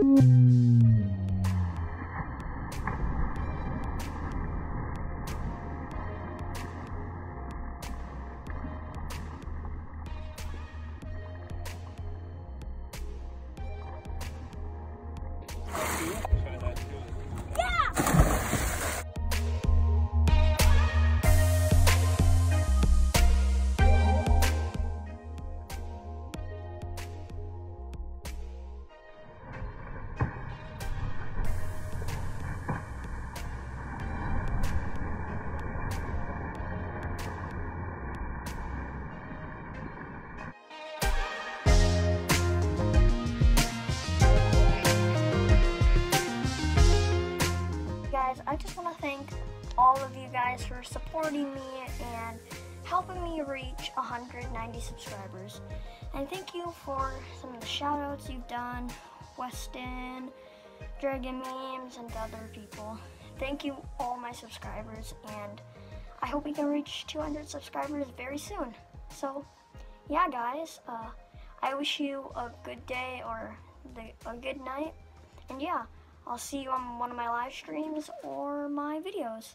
Guys, I just want to thank you guys for supporting me and helping me reach 190 subscribers. And thank you for some of the shout outs you've done, Weston, Dragon Memes, and other people. Thank you, all my subscribers, and I hope we can reach 200 subscribers very soon. So, yeah, guys, uh, I wish you a good day or the, a good night. And yeah, I'll see you on one of my live streams or my videos.